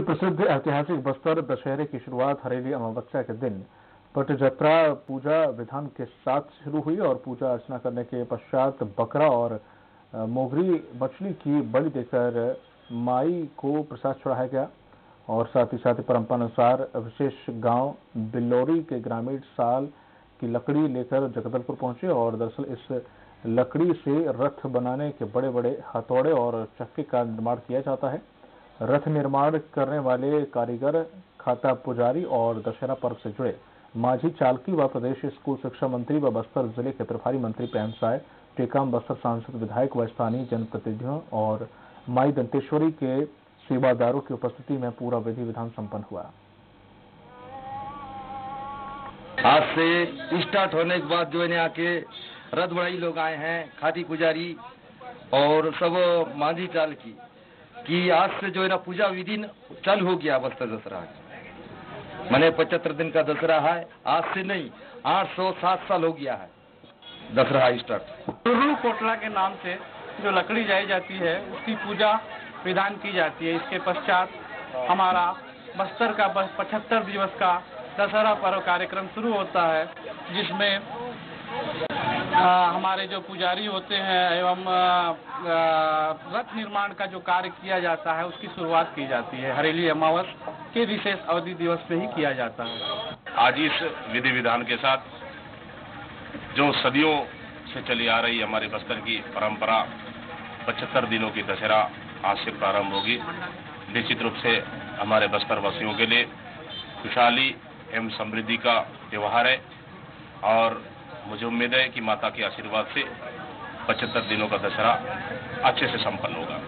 प्रसिद्ध ऐतिहासिक बस्तर दशहरे की शुरुआत हरेली अमावस्या के दिन पट जत्रा पूजा विधान के साथ शुरू हुई और पूजा अर्चना करने के पश्चात बकरा और मोगरी मछली की बलि देकर माई को प्रसाद चढ़ाया गया। और साथ ही साथ परंपरा अनुसार विशेष गाँव बिल्लोरी के ग्रामीण साल की लकड़ी लेकर जगदलपुर पहुँचे और दरअसल इस लकड़ी से रथ बनाने के बड़े बड़े हथौड़े और चक्के का निर्माण किया जाता है। रथ निर्माण करने वाले कारीगर, खाता पुजारी और दशहरा पर्व से जुड़े माझी चालकी व प्रदेश स्कूल शिक्षा मंत्री व बस्तर ज़िले के प्रभारी मंत्री प्रेम साय, टेकाम बस्तर सांसद विधायक व स्थानीय जनप्रतिनिधियों और माई दंतेश्वरी के सेवादारों की उपस्थिति में पूरा विधि विधान संपन्न हुआ। आज से स्टार्ट होने के बाद जो है यहाँ के रथ बड़ाई लोग आए हैं खादी पुजारी और सब मांझी चाल की कि आज से जो है ना पूजा विधि चल हो गया बस्तर दशहरा मैंने पचहत्तर दिन का दशहरा है, आज से नहीं, आठ सौ सात साल हो गया है दशहरा स्टार्ट टुर्रू कोटला के नाम से जो लकड़ी जाई जाती है, उसकी पूजा विधान की जाती है। इसके पश्चात हमारा बस्तर का पचहत्तर दिवस का दशहरा पर्व कार्यक्रम शुरू होता है, जिसमें हमारे जो पुजारी होते हैं एवं रथ निर्माण का जो कार्य किया जाता है, उसकी शुरुआत की जाती है। हरेली अमावस के विशेष अवधि दिवस में ही किया जाता है। आज इस विधि विधान के साथ जो सदियों से चली आ रही हमारे बस्तर की परंपरा, पचहत्तर दिनों की दशहरा आज से प्रारंभ होगी। निश्चित रूप से हमारे बस्तर वासियों के लिए खुशहाली एवं समृद्धि का त्यौहार है और मुझे उम्मीद है कि माता के आशीर्वाद से पचहत्तर दिनों का दशहरा अच्छे से संपन्न होगा।